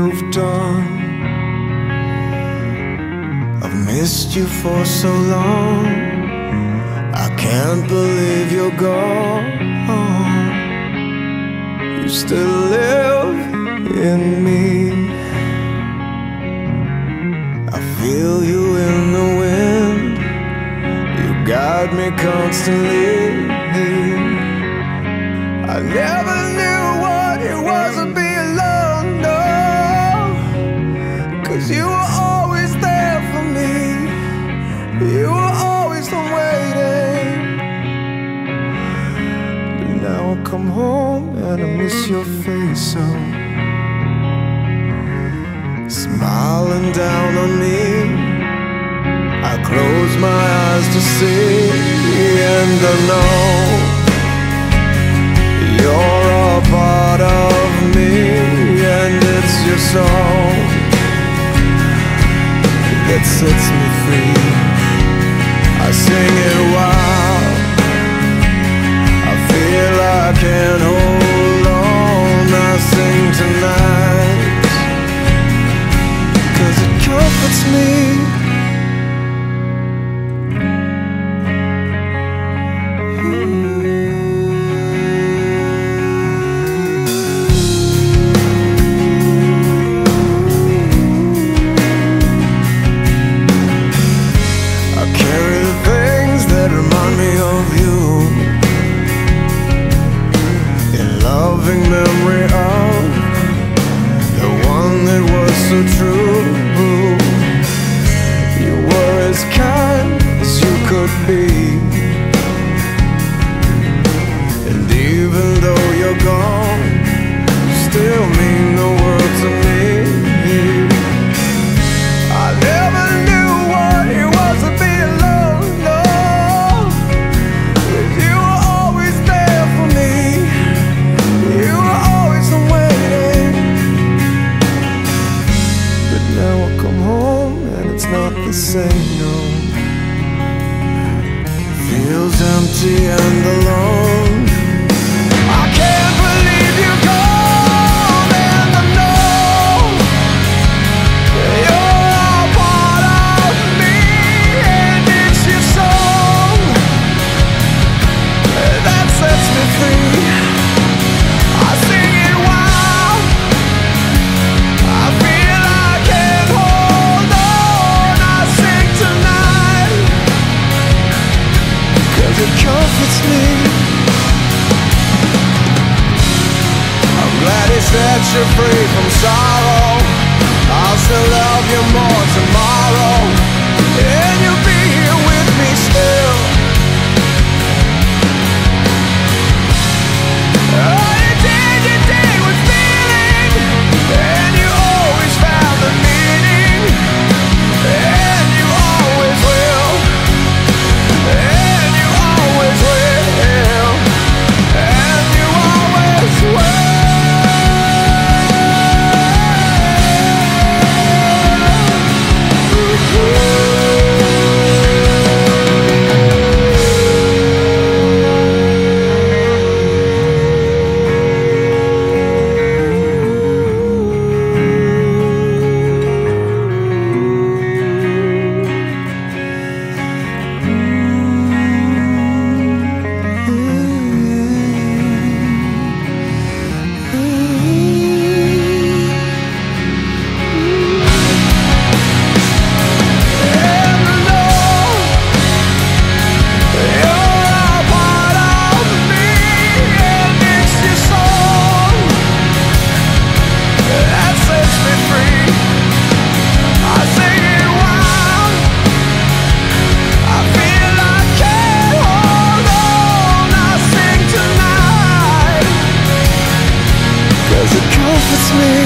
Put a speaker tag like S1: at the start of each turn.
S1: you've done. I've missed you for so long. I can't believe you're gone. You still live in me. I feel you in the wind. You guide me constantly. I never knew you were always there for me. You were always the waiting. But now I come home and I miss your face so. Smiling down on me. I close my eyes to see, and I know. You're a part of me, and it's your song that sets me free. I sing it while I feel I can hold on. I sing tonight, cause it comforts me. As kind as you could be. Not the no. Feels empty and alone. Free from sorrow. me.